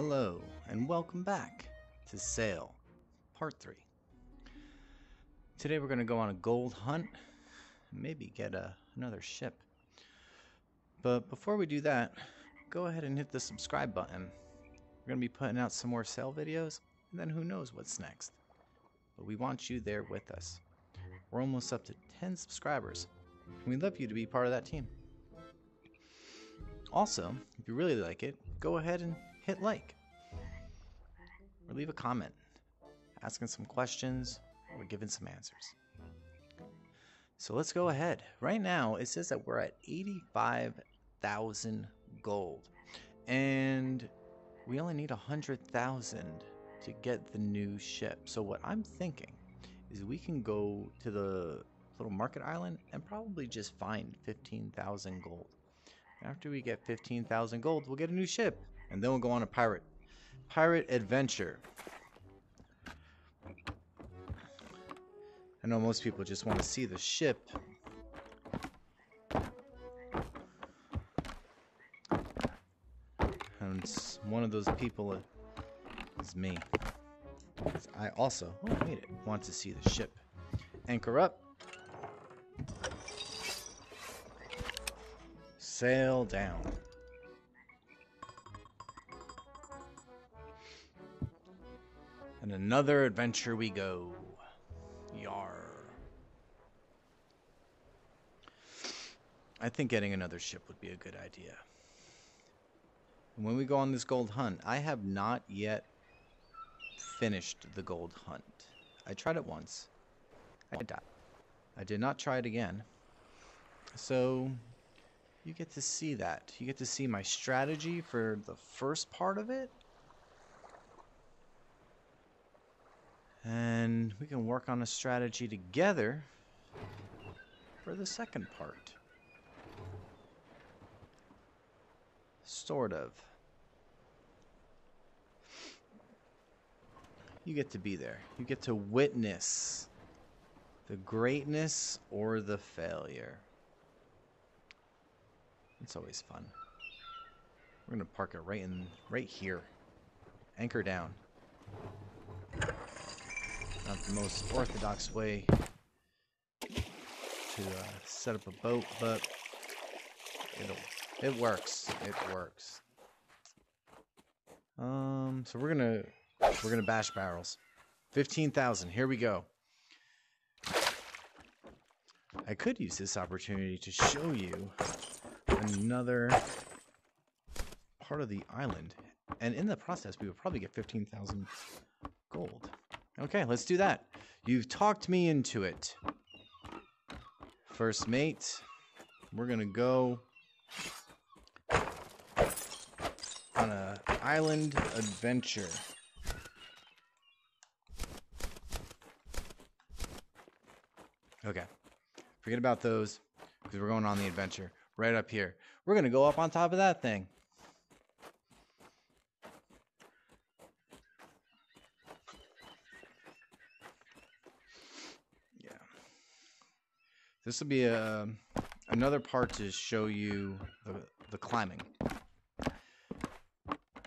Hello, and welcome back to Sail, Part 3. Today we're going to go on a gold hunt, maybe get a, another ship. But before we do that, go ahead and hit the subscribe button. We're going to be putting out some more sail videos, and then who knows what's next. But we want you there with us. We're almost up to 10 subscribers, and we'd love you to be part of that team. Also, if you really like it, go ahead and hit like. Or leave a comment, asking some questions, or giving some answers. So let's go ahead. Right now, it says that we're at 85,000 gold. And we only need 100,000 to get the new ship. So what I'm thinking is we can go to the little market island and probably just find 15,000 gold. After we get 15,000 gold, we'll get a new ship, and then we'll go on a pirate pirate adventure. I know most people just want to see the ship. And one of those people is me. I also, oh, want to see the ship. Anchor up. Sail down. And another adventure we go. Yar. I think getting another ship would be a good idea. And when we go on this gold hunt, I have not yet finished the gold hunt. I tried it once. I died. I did not try it again. So, you get to see that. You get to see my strategy for the first part of it. And we can work on a strategy together for the second part. Sort of. You get to be there. You get to witness the greatness or the failure. It's always fun. We're gonna park it right in right here. Anchor down. Not the most orthodox way to uh, set up a boat, but it'll it works. It works. Um, so we're gonna we're gonna bash barrels. Fifteen thousand. Here we go. I could use this opportunity to show you another part of the island, and in the process, we would probably get fifteen thousand gold. Okay, let's do that. You've talked me into it. First mate, we're gonna go on a island adventure. Okay, forget about those because we're going on the adventure right up here. We're gonna go up on top of that thing. This will be a another part to show you the, the climbing.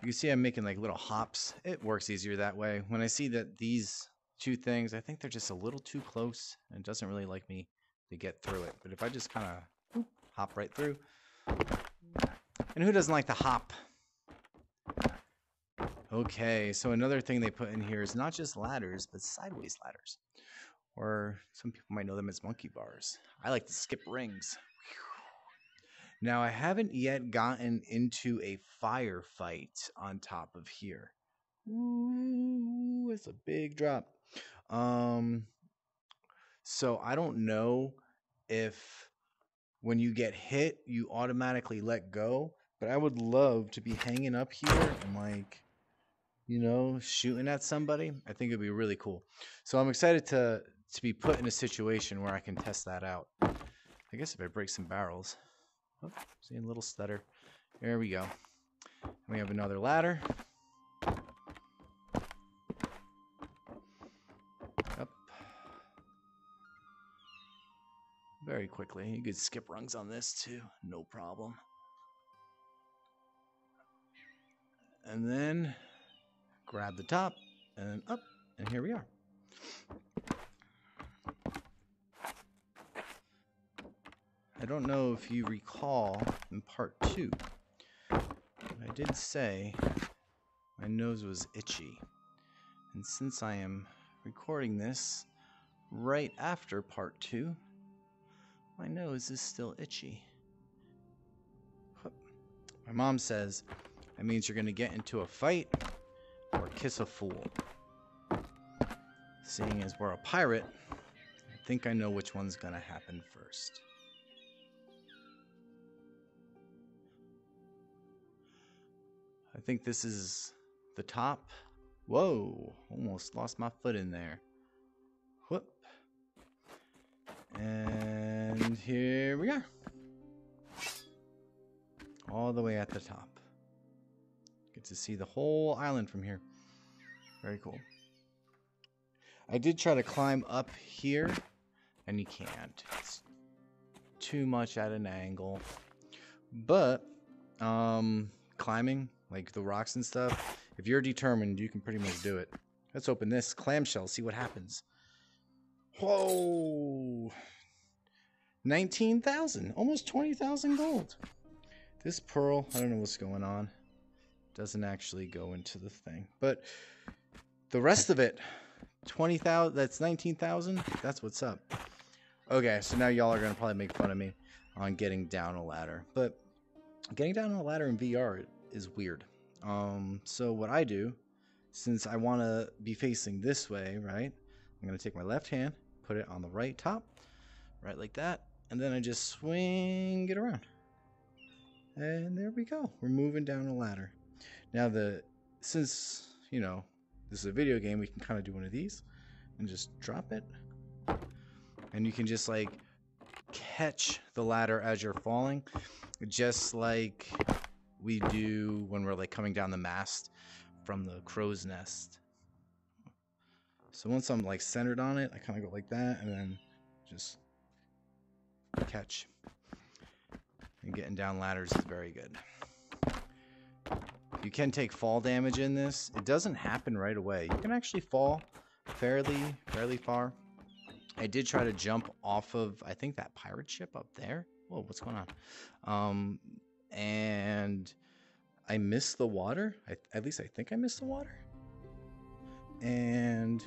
You see I'm making like little hops. It works easier that way. When I see that these two things, I think they're just a little too close and it doesn't really like me to get through it. But if I just kind of hop right through. And who doesn't like to hop? Okay, so another thing they put in here is not just ladders, but sideways ladders or some people might know them as monkey bars. I like to skip rings. Now, I haven't yet gotten into a firefight on top of here. Ooh, it's a big drop. Um, so I don't know if when you get hit, you automatically let go. But I would love to be hanging up here and like, you know, shooting at somebody. I think it'd be really cool. So I'm excited to to be put in a situation where I can test that out. I guess if I break some barrels. Oh, seeing a little stutter. There we go. We have another ladder. Up. Very quickly. You could skip rungs on this too. No problem. and then grab the top and up, and here we are. I don't know if you recall in part two, I did say my nose was itchy. And since I am recording this right after part two, my nose is still itchy. My mom says that means you're going to get into a fight or kiss a fool. Seeing as we're a pirate, I think I know which one's going to happen first. I think this is the top. Whoa, almost lost my foot in there. Whoop. And here we are. All the way at the top. Get to see the whole island from here. Very cool. I did try to climb up here, and you can't. It's too much at an angle. But, um, climbing like the rocks and stuff, if you're determined, you can pretty much do it. Let's open this clamshell, see what happens. Whoa! 19,000, almost 20,000 gold. This pearl, I don't know what's going on. Doesn't actually go into the thing. But the rest of it, 20,000, that's 19,000. That's what's up. Okay, so now y'all are going to probably make fun of me on getting down a ladder. But getting down a ladder in VR is weird. Um, so what I do, since I want to be facing this way, right? I'm going to take my left hand, put it on the right top, right like that, and then I just swing it around. And there we go. We're moving down a ladder. Now the since, you know, this is a video game, we can kind of do one of these and just drop it. And you can just like catch the ladder as you're falling, just like we do when we're like coming down the mast from the crow's nest. So once I'm like centered on it, I kind of go like that and then just catch. And getting down ladders is very good. You can take fall damage in this. It doesn't happen right away. You can actually fall fairly, fairly far. I did try to jump off of, I think that pirate ship up there. Whoa, what's going on? Um, and I missed the water. I, at least I think I missed the water. And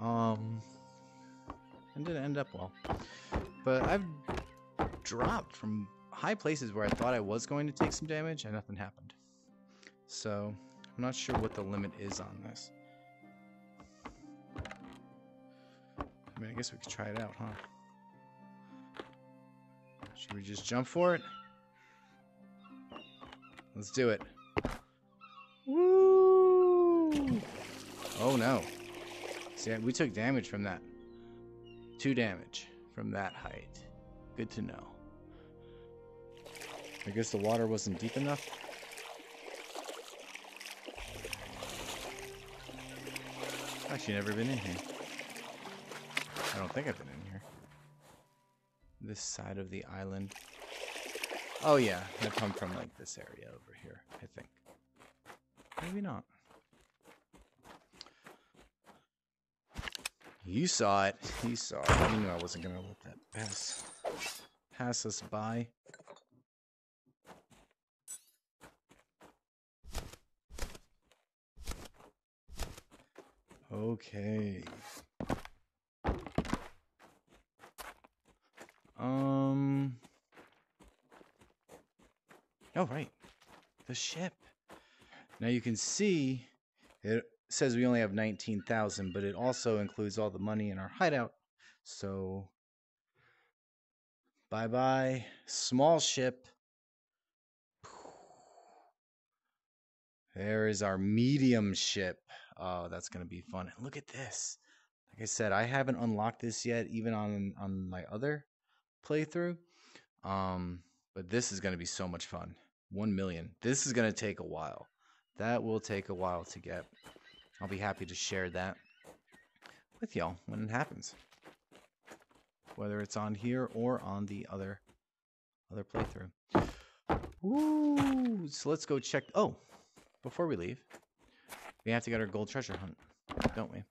um, it didn't end up well. But I've dropped from high places where I thought I was going to take some damage and nothing happened. So I'm not sure what the limit is on this. I mean, I guess we could try it out, huh? Should we just jump for it? Let's do it. Woo! Oh no. See, we took damage from that. Two damage from that height. Good to know. I guess the water wasn't deep enough. Actually, never been in here. I don't think I've been in here. This side of the island. Oh yeah, I come from like this area over here, I think. Maybe not. You saw it. You saw it. You knew I wasn't gonna let that pass pass us by. Okay. Um Oh, right. The ship. Now you can see it says we only have 19,000, but it also includes all the money in our hideout. So bye bye, small ship. There is our medium ship. Oh, that's going to be fun. And look at this. Like I said, I haven't unlocked this yet, even on on my other playthrough. Um, but this is going to be so much fun. 1 million. This is going to take a while. That will take a while to get. I'll be happy to share that with y'all when it happens. Whether it's on here or on the other other playthrough. Ooh, so let's go check. Oh, before we leave, we have to get our gold treasure hunt, don't we?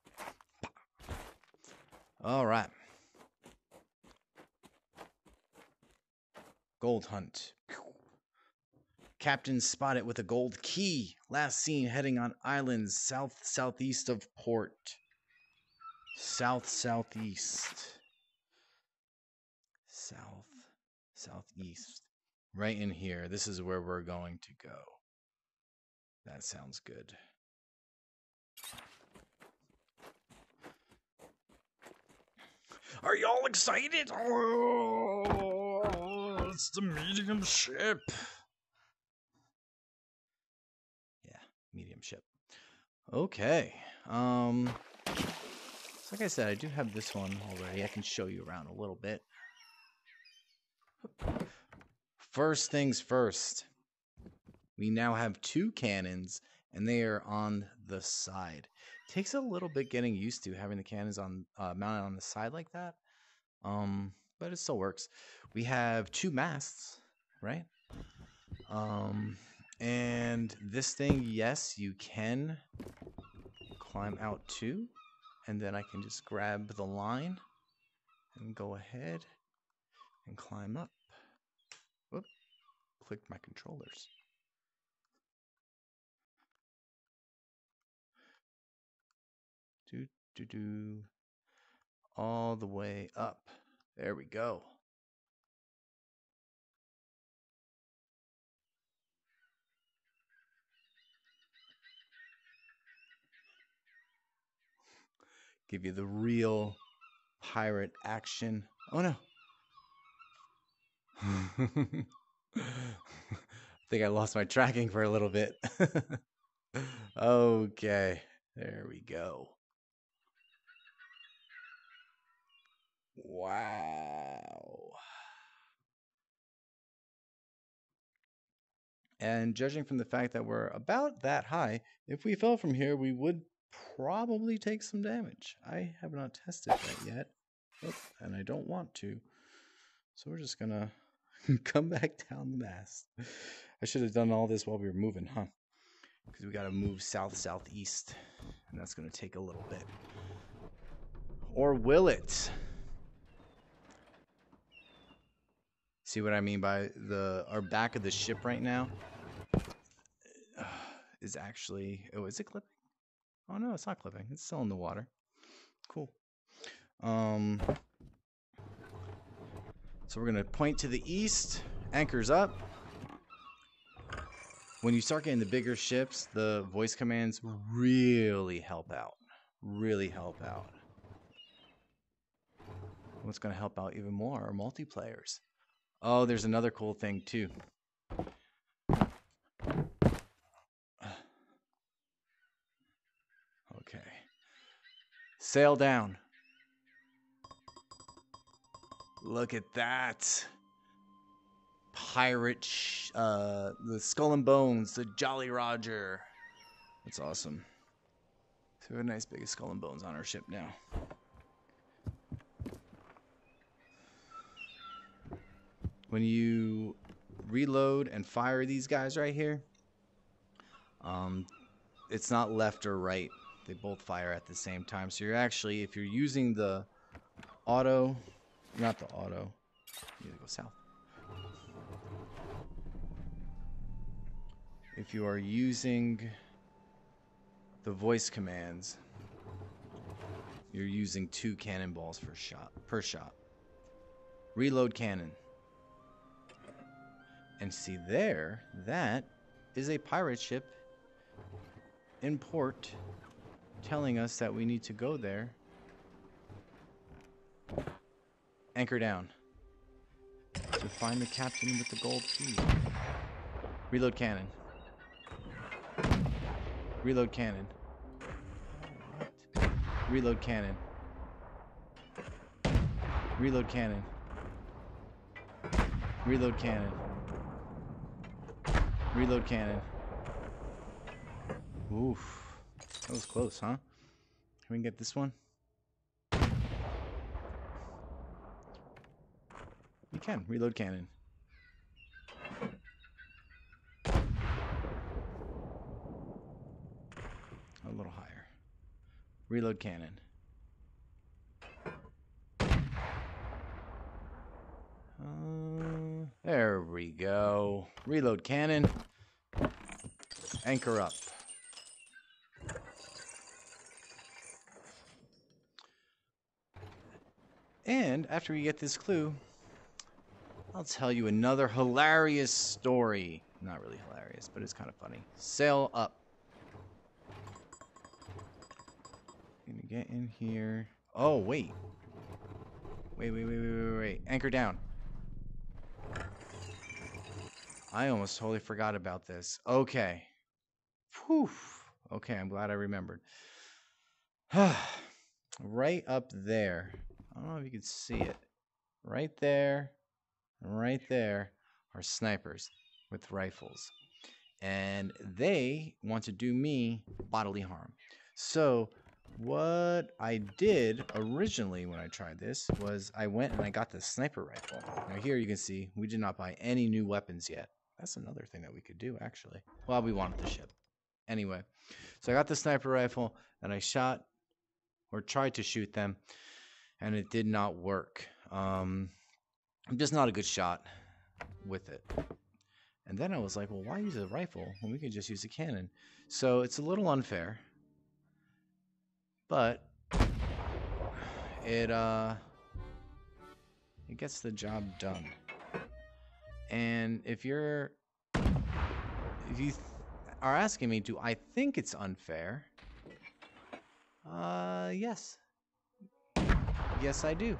All right. Gold hunt. Captain spotted with a gold key. Last seen heading on islands south southeast of port. South southeast. South southeast. Right in here. This is where we're going to go. That sounds good. Are y'all excited? Oh, it's the medium ship. Yeah, medium ship. Okay. Um so like I said, I do have this one already. I can show you around a little bit. First things first. We now have two cannons and they are on the side takes a little bit getting used to having the cannons on uh, mounted on the side like that. Um, but it still works. We have two masts, right? Um, and this thing, yes, you can climb out too, and then I can just grab the line and go ahead and climb up. Whoop! Click my controllers. Do, do, do. All the way up. There we go. Give you the real pirate action. Oh no. I think I lost my tracking for a little bit. okay, there we go. Wow. And judging from the fact that we're about that high, if we fell from here, we would probably take some damage. I have not tested that yet, and I don't want to. So we're just gonna come back down the mast. I should have done all this while we were moving, huh? Because we gotta move south southeast, and that's gonna take a little bit. Or will it? See what I mean by the our back of the ship right now is actually oh is it clipping? Oh no, it's not clipping. It's still in the water. Cool. Um so we're gonna point to the east, anchors up. When you start getting the bigger ships, the voice commands really help out. Really help out. What's going to help out even more are multiplayers. Oh, there's another cool thing too. Okay. Sail down. Look at that. Pirate, uh, the Skull and Bones, the Jolly Roger. That's awesome. So we have a nice big Skull and Bones on our ship now. when you reload and fire these guys right here, um, it's not left or right. They both fire at the same time. So you're actually, if you're using the auto, not the auto, you need to go south. If you are using the voice commands, you're using two cannonballs per shot. Per shot. Reload cannon. And see there, that is a pirate ship in port telling us that we need to go there. Anchor down. To find the captain with the gold key. Reload cannon. Reload cannon. Reload cannon. Reload cannon. Reload cannon. Reload cannon. Oof. That was close, huh? Can we get this one? We can. Reload cannon. A little higher. Reload cannon. Uh, there we go. Reload cannon. Anchor up. And after we get this clue, I'll tell you another hilarious story. Not really hilarious, but it's kind of funny. Sail up. Gonna get in here. Oh, wait. Wait, wait, wait, wait, wait, wait. Anchor down. I almost totally forgot about this. Okay. Whew. Okay, I'm glad I remembered. right up there. I don't know if you can see it. Right there, right there are snipers with rifles. And they want to do me bodily harm. So what I did originally when I tried this was I went and I got the sniper rifle. Now here you can see we did not buy any new weapons yet. That's another thing that we could do actually. Well, we wanted the ship. Anyway, so I got the sniper rifle and I shot or tried to shoot them and it did not work. Um, I'm just not a good shot with it. And then I was like, well, why use a rifle when we could just use a cannon? So it's a little unfair, but it uh, it gets the job done. And if you're if you are asking me, do I think it's unfair? Uh, yes. Yes, I do.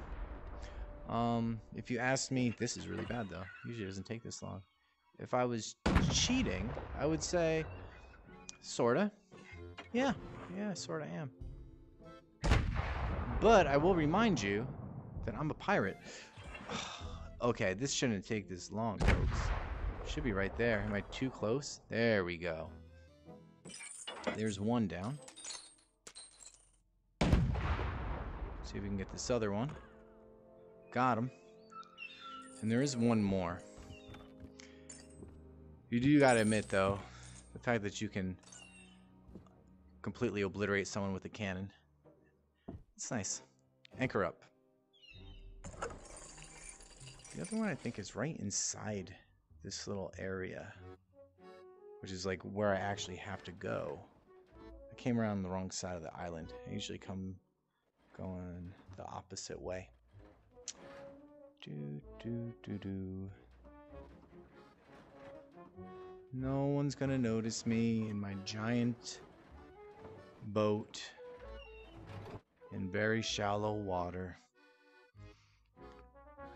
Um, if you ask me, this is really bad though. Usually it doesn't take this long. If I was cheating, I would say, sorta. Yeah, yeah, sorta am. But I will remind you that I'm a pirate. okay, this shouldn't take this long, folks. Should be right there. Am I too close? There we go. There's one down. See if we can get this other one. Got him. And there is one more. You do gotta admit, though, the fact that you can completely obliterate someone with a cannon. It's nice. Anchor up. The other one I think is right inside this little area. Which is like where I actually have to go. I came around the wrong side of the island. I usually come going the opposite way. Do, do, do, do. No one's gonna notice me in my giant boat in very shallow water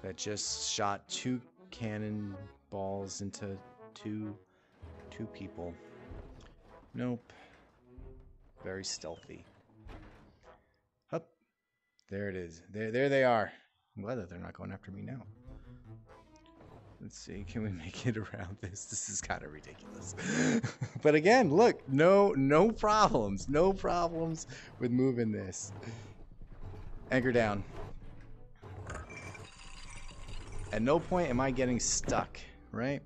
that just shot two cannon balls into two two people. Nope. Very stealthy. There it is. There there they are. I'm glad that they're not going after me now. Let's see, can we make it around this? This is kind of ridiculous. but again, look, no no problems. No problems with moving this. Anchor down. At no point am I getting stuck, right?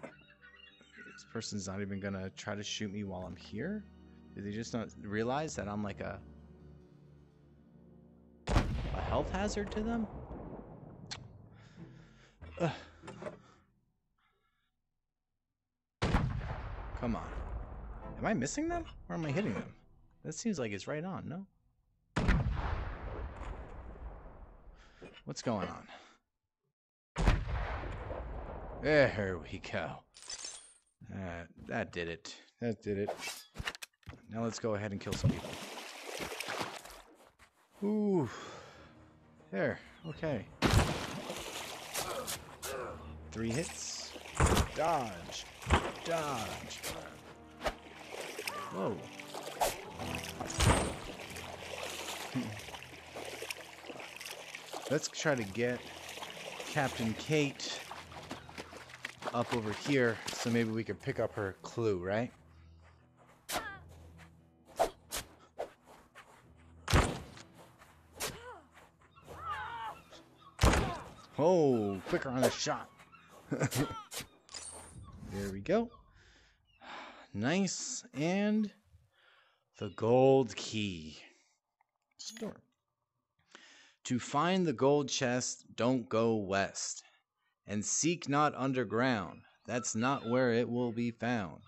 This person's not even gonna try to shoot me while I'm here? Did they just not realize that I'm like a a health hazard to them? Ugh. Come on. Am I missing them? Or am I hitting them? That seems like it's right on, no? What's going on? There we go. Uh, that did it. That did it. Now let's go ahead and kill some people. Ooh. There. Okay. Three hits. Dodge. Dodge. Whoa. Let's try to get Captain Kate up over here so maybe we can pick up her clue, right? Oh, quicker on the shot. there we go. Nice and The gold key. Store. To find the gold chest, don't go west. And seek not underground. That's not where it will be found.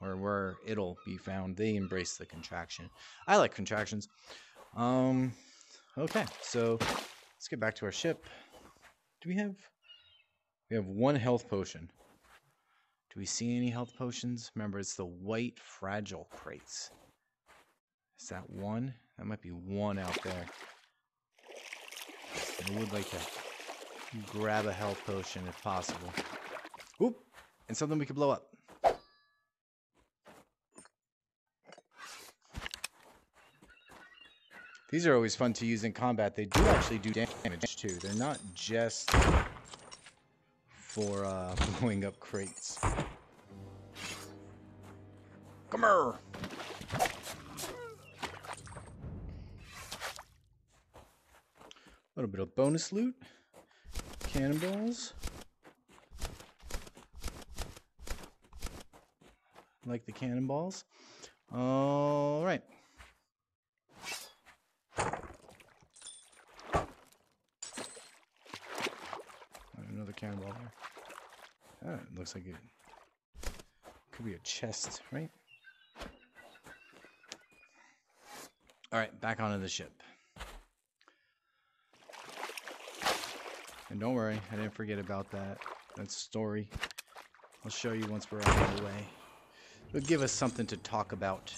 Or where it'll be found. They embrace the contraction. I like contractions. Um okay, so let's get back to our ship. Do we have we have one health potion. Do we see any health potions? Remember, it's the white fragile crates. Is that one? That might be one out there. I would like to grab a health potion if possible. Oop! And something we could blow up. These are always fun to use in combat. They do actually do damage too. They're not just for uh, blowing up crates. Come here! A little bit of bonus loot. Cannonballs. Like the cannonballs. All right. Another cannonball there. Ah, it looks like it could be a chest, right? All right, back onto the ship. And don't worry, I didn't forget about that. That story. I'll show you once we're on the way. It'll give us something to talk about.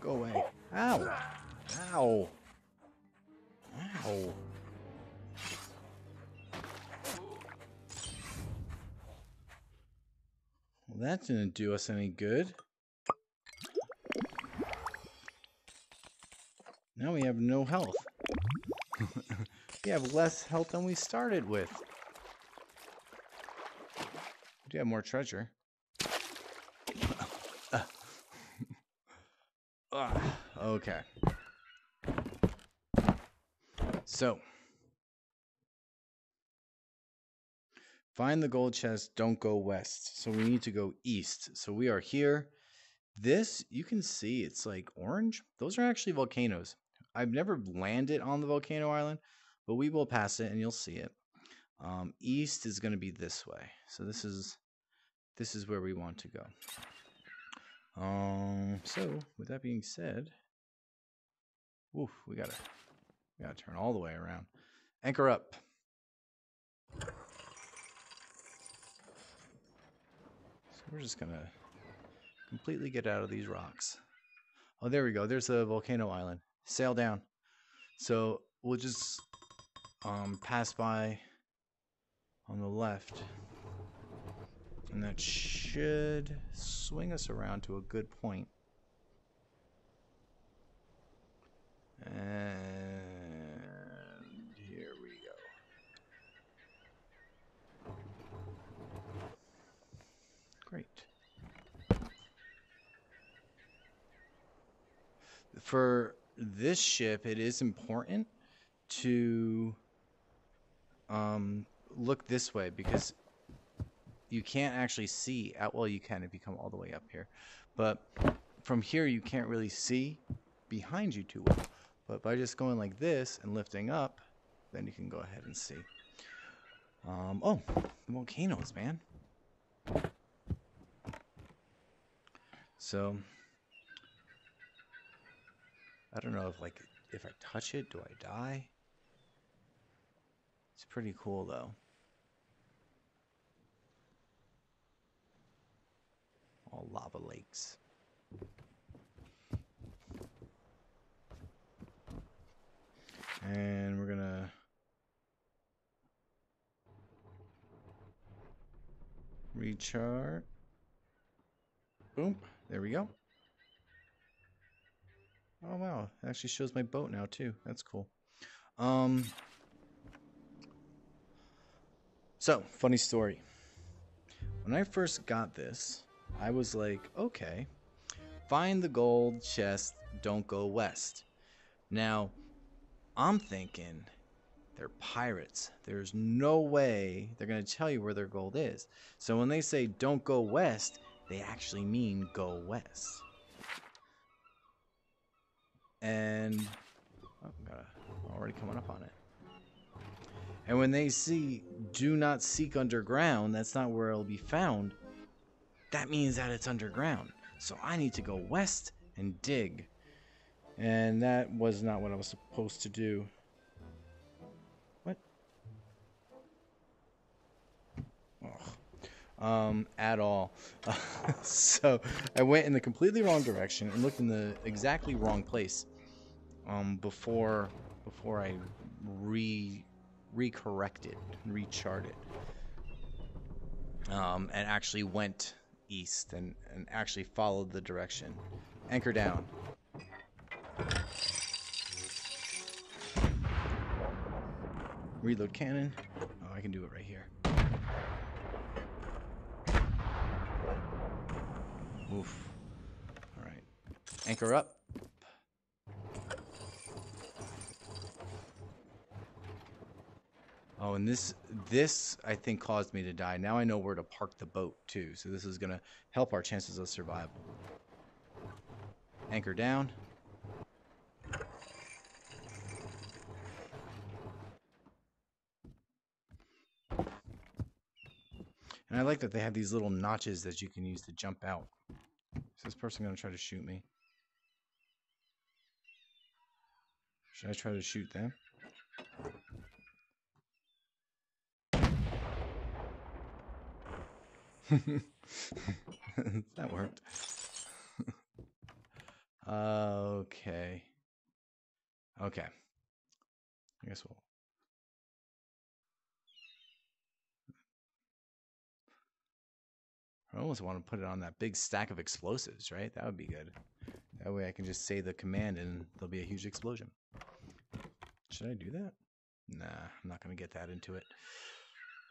Go away. Ow! Ow! Ow! That didn't do us any good. Now we have no health. we have less health than we started with. We do have more treasure. Ah, okay. So, find the gold chest, don't go west. So we need to go east. So we are here. This, you can see it's like orange. Those are actually volcanoes. I've never landed on the volcano island, but we will pass it and you'll see it. Um, east is going to be this way. So this is this is where we want to go. Um, so with that being said, we gotta we gotta turn all the way around. Anchor up. We're just gonna completely get out of these rocks. Oh, there we go. There's a volcano island sail down. So we'll just um, pass by on the left. And that should swing us around to a good point. And here we go. Great. For this ship, it is important to um, look this way because you can't actually see out. Well, you can if you come all the way up here, but from here you can't really see behind you too well. But by just going like this and lifting up, then you can go ahead and see. Um, oh, the volcanoes, man. So I don't know if like if I touch it, do I die? It's pretty cool though. All lava lakes. And we're gonna recharge. Boom. There we go. Oh wow, it actually shows my boat now too. That's cool. Um So, funny story. When I first got this, I was like, okay, find the gold chest, don't go west. Now, I'm thinking they're pirates. There's no way they're going to tell you where their gold is. So when they say don't go west, they actually mean go west. And oh, got a, already coming up on it. And when they see do not seek underground, that's not where it'll be found. That means that it's underground. So I need to go west and dig. And that was not what I was supposed to do. What? Ugh. Um, at all. so I went in the completely wrong direction and looked in the exactly wrong place. Um, before before I re recorrected, recharted, um, and actually went east and, and actually followed the direction. Anchor down. Reload cannon. Oh, I can do it right here. Oof. Alright. Anchor up. Oh, and this this I think caused me to die. Now I know where to park the boat too. So this is gonna help our chances of survival. Anchor down. And I like that they have these little notches that you can use to jump out. Is this person going to try to shoot me? Should I try to shoot them? that worked. okay. Okay. I guess we'll. I almost want to put it on that big stack of explosives, right? That would be good. That way I can just say the command and there'll be a huge explosion. Should I do that? Nah, I'm not going to get that into it.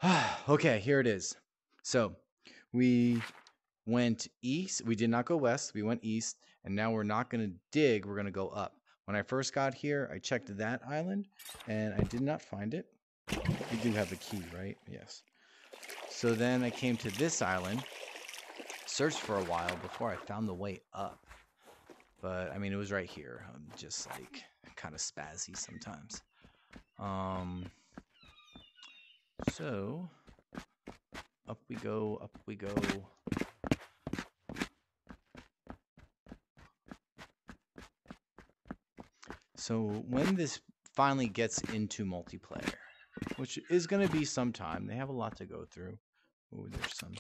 okay, here it is. So we went east. We did not go west. We went east. And now we're not going to dig. We're going to go up. When I first got here, I checked that island and I did not find it. We do have a key, right? Yes. So then I came to this island, searched for a while before I found the way up. But I mean, it was right here. I'm just like kind of spazzy sometimes. Um, so up we go, up we go. So when this finally gets into multiplayer, which is going to be some time, they have a lot to go through. Oh, there's some.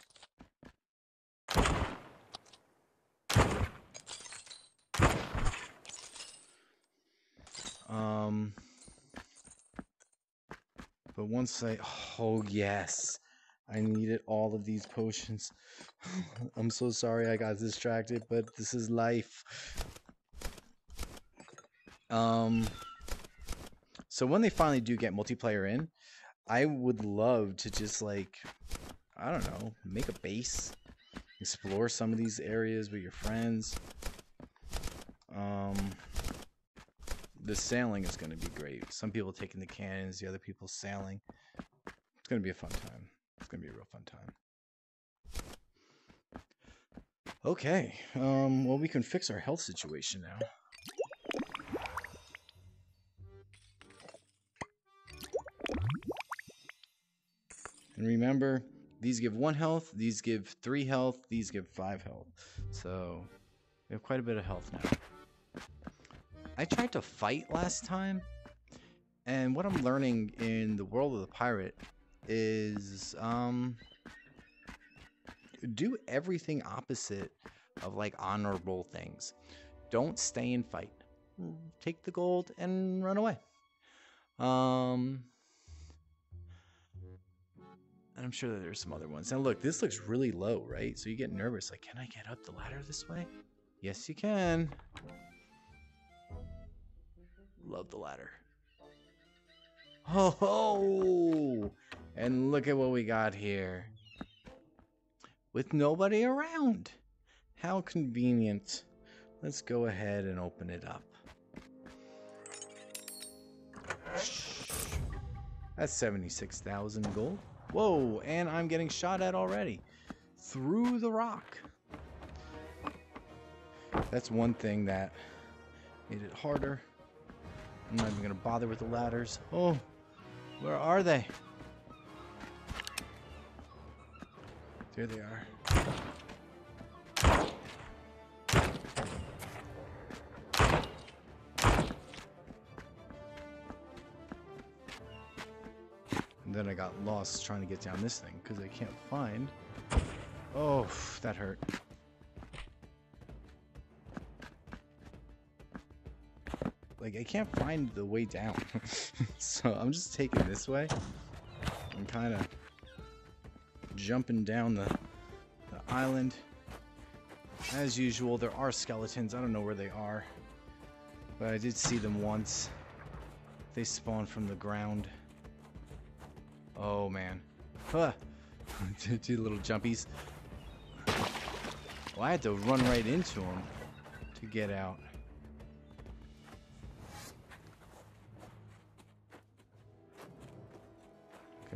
Um, but once I, oh yes, I needed all of these potions. I'm so sorry I got distracted, but this is life. Um, so when they finally do get multiplayer in, I would love to just like, I don't know, make a base, explore some of these areas with your friends. Um, the sailing is going to be great. Some people taking the cannons, the other people sailing. It's going to be a fun time. It's to be a real fun time. Okay, um, well, we can fix our health situation now. And remember, these give one health, these give three health, these give five health. So, we have quite a bit of health now. I tried to fight last time, and what I'm learning in the world of the pirate is um do everything opposite of like honorable things. Don't stay and fight. Take the gold and run away. Um and I'm sure that there's some other ones. Now look, this looks really low, right? So you get nervous like, can I get up the ladder this way? Yes, you can. Love the ladder. Oh, ho! And look at what we got here. With nobody around. How convenient. Let's go ahead and open it up. That's 76,000 gold. Whoa, and I'm getting shot at already. Through the rock. That's one thing that made it harder. I'm not even gonna bother with the ladders. Oh, where are they? There they are. And then I got lost trying to get down this thing because I can't find. Oh, that hurt. Like, I can't find the way down. so I'm just taking this way. I'm kind of jumping down the, the island. As usual, there are skeletons. I don't know where they are. But I did see them once. They spawn from the ground. Oh, man. Huh. Two little jumpies. Well, I had to run right into them to get out.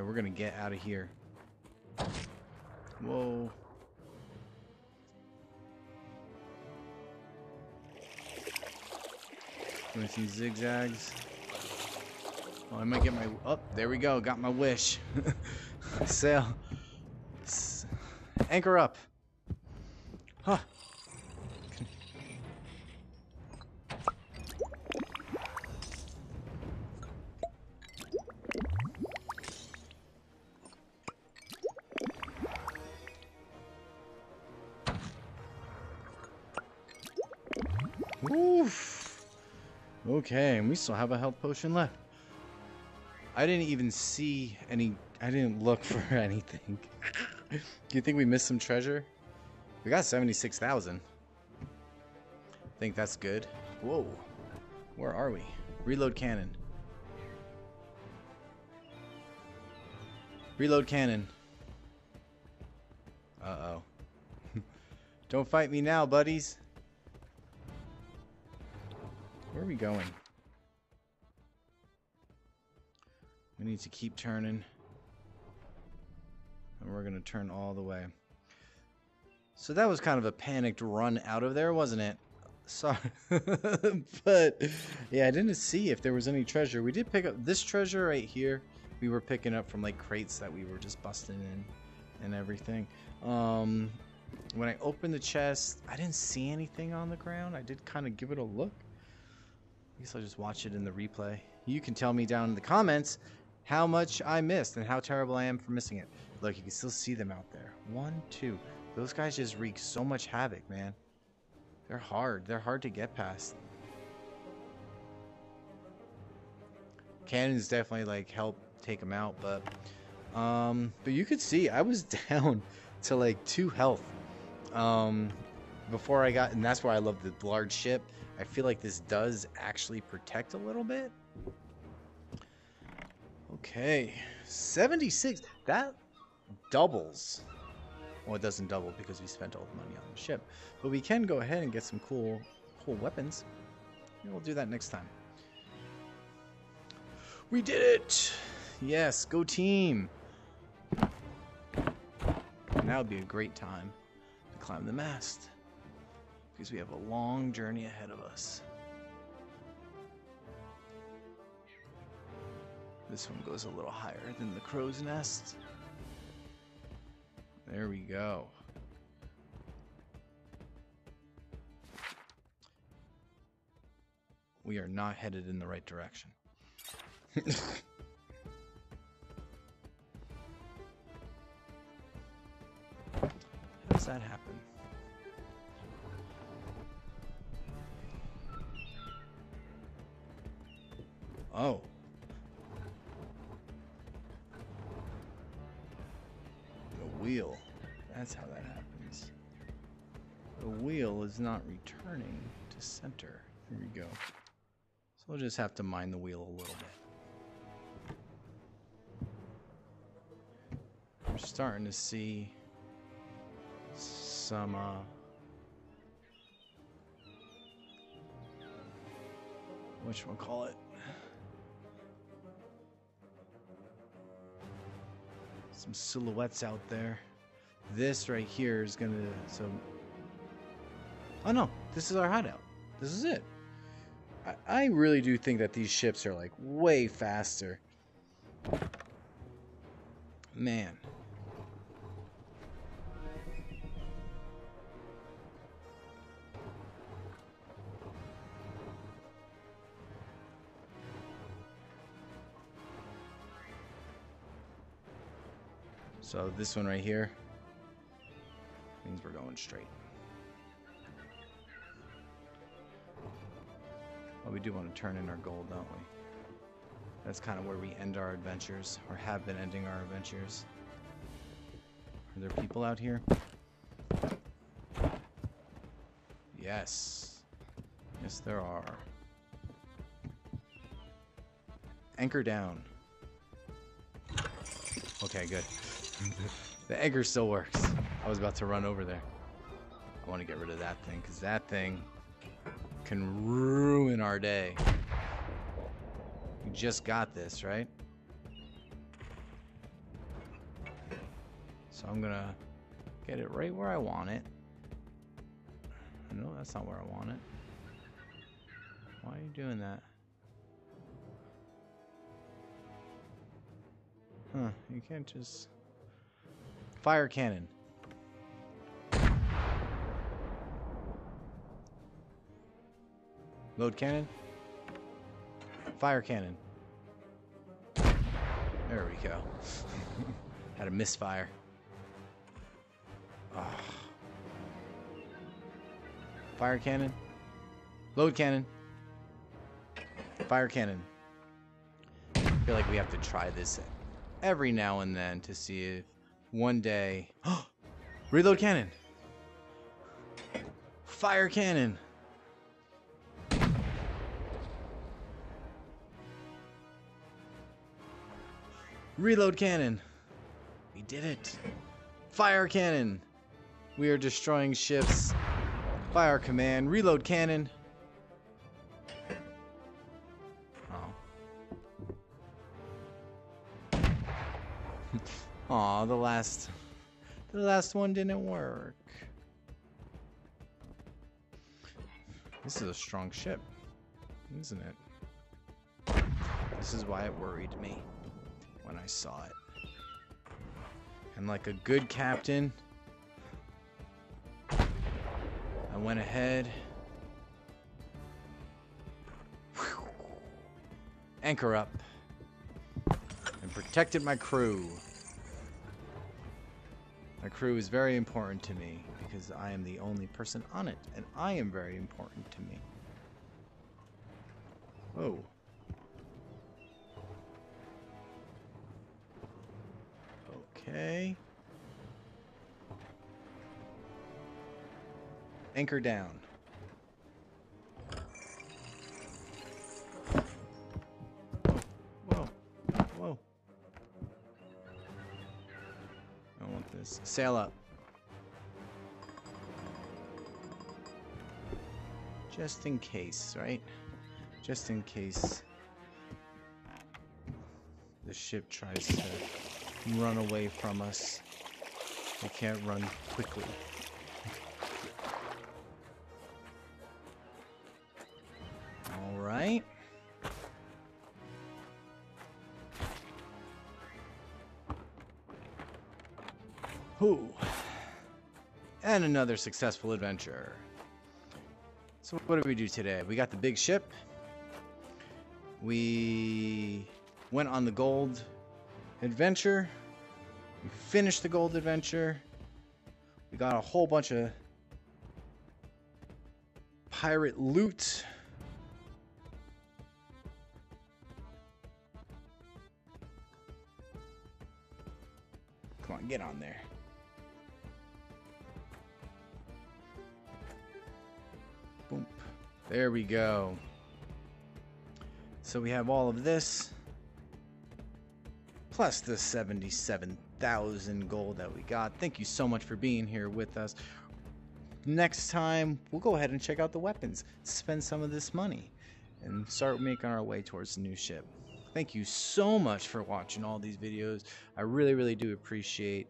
Okay, we're gonna get out of here. Whoa. Doing some zigzags. Oh, I might get my... Oh, there we go. Got my wish. Sail. Anchor up. Huh. Okay, and we still have a health potion left. I didn't even see any. I didn't look for anything. Do you think we missed some treasure? We got 76,000. Think that's good. Whoa. Where are we? Reload cannon. Reload cannon. Uh-oh. Don't fight me now, buddies. We going? We need to keep turning. And we're going to turn all the way. So that was kind of a panicked run out of there, wasn't it? Sorry. but, yeah, I didn't see if there was any treasure. We did pick up this treasure right here. We were picking up from, like, crates that we were just busting in and everything. Um, when I opened the chest, I didn't see anything on the ground. I did kind of give it a look. I guess I'll just watch it in the replay. You can tell me down in the comments how much I missed and how terrible I am for missing it. Look, you can still see them out there. One, two. Those guys just wreak so much havoc, man. They're hard. They're hard to get past. Cannons definitely like help take them out, but um, but you could see I was down to like two health um, before I got, and that's why I love the large ship. I feel like this does actually protect a little bit. Okay, 76. That doubles. Well, it doesn't double because we spent all the money on the ship. But we can go ahead and get some cool, cool weapons. We'll do that next time. We did it! Yes, go team! Now would be a great time to climb the mast. Because we have a long journey ahead of us. This one goes a little higher than the crow's nest. There we go. We are not headed in the right direction. How does that happen? Oh. The wheel. That's how that happens. The wheel is not returning to center. Here we go. So we'll just have to mine the wheel a little bit. We're starting to see some uh, which one call it some silhouettes out there this right here is gonna so Oh no, this is our hideout. This is it. I, I really do think that these ships are like way faster. Man. So this one right here means we're going straight. Well, we do want to turn in our gold, don't we? That's kind of where we end our adventures, or have been ending our adventures. Are there people out here? Yes. Yes, there are. Anchor down. Okay, good. The anchor still works. I was about to run over there. I want to get rid of that thing, because that thing can ruin our day. We just got this, right? So I'm gonna get it right where I want it. No, that's not where I want it. Why are you doing that? Huh, you can't just... Fire cannon. Load cannon. Fire cannon. There we go. Had a misfire. Oh. Fire cannon. Load cannon. Fire cannon. I feel like we have to try this every now and then to see if one day... Reload cannon! Fire cannon! Reload cannon. We did it. Fire cannon. We are destroying ships. Fire command. Reload cannon. Aw, the last... The last one didn't work. This is a strong ship, isn't it? This is why it worried me when I saw it. And like a good captain, I went ahead. Anchor up. And protected my crew. My crew is very important to me because I am the only person on it, and I am very important to me. Whoa. Okay. Anchor down. Sail up. Just in case, right? Just in case the ship tries to run away from us. We can't run quickly. And another successful adventure. So what did we do today? We got the big ship. We went on the gold adventure. We finished the gold adventure. We got a whole bunch of pirate loot. Come on, get on there. There we go. So we have all of this plus the 77,000 gold that we got. Thank you so much for being here with us. Next time, we'll go ahead and check out the weapons, spend some of this money, and start making our way towards the new ship. Thank you so much for watching all these videos. I really, really do appreciate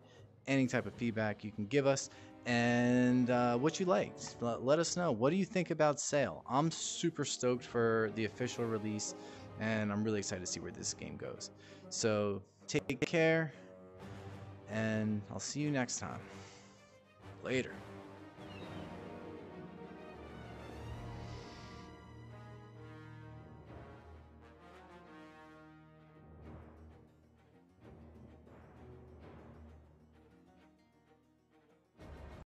any type of feedback you can give us. And uh, what you liked. Let, let us know. What do you think about Sail? I'm super stoked for the official release, and I'm really excited to see where this game goes. So take care, and I'll see you next time. Later.